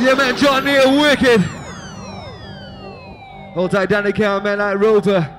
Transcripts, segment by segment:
Yeah, man, John Neal, wicked. Hold tight, Danny Cow, man, like Rover.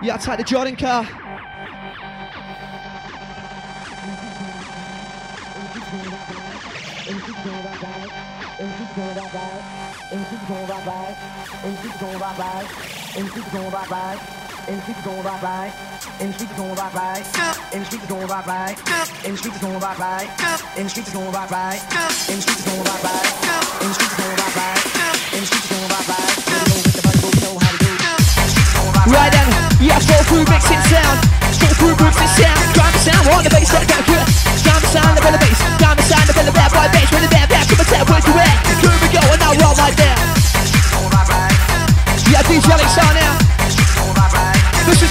Yeah, outside the Jordan car. And streets going right by, and streets going right by, and streets going right by, and the streets going right and the streets going right and the streets going right and streets going right by, and the streets going right. We know with the money, but we know how to do. Right then, yeah, flow through mixing sound, flow through mixing sound, drive the sound, on the bass, got good. Drive the sound, the the bass, the sound, the bad boy bass,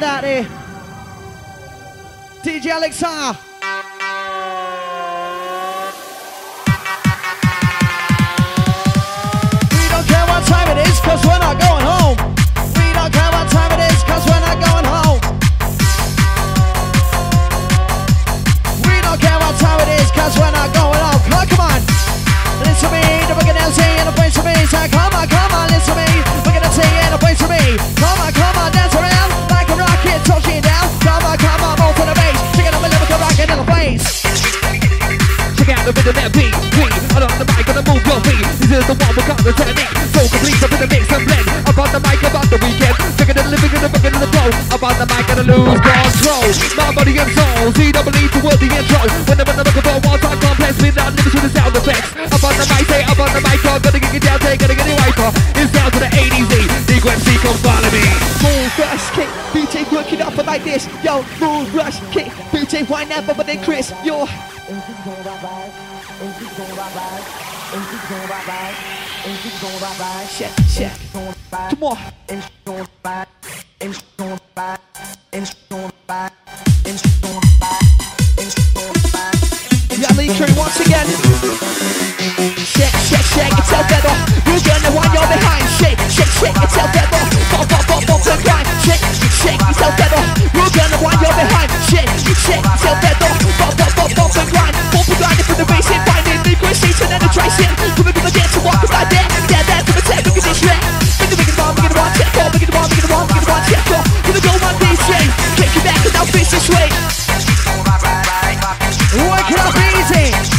hand out. DJ The rhythm that beat, beat. I'm on the mic, gonna move your feet. This is the one we got the technique. So complete in the mix and blend. I'm on the mic about the weekend. Bigger than living in the bucket of the flow. I'm on the mic, gonna lose control. My body and soul. See, double E toward the intro. When I'm on the microphone, one time complex. Without limits with the sound effects. I'm on the mic, say I'm on the mic. I'm gonna get it down, take it, get it wiper. It's down to the 80s. Neeko MC, come follow me. Move, rush, kick, BJ work it up like this. Yo, move, rush, kick, BJ why never but then Chris. Yo, By. check, check. Come on. and going once again. Check, check, check, it's out better. You're gonna want your behind. Shake, shake, shake, it's out better. crazy.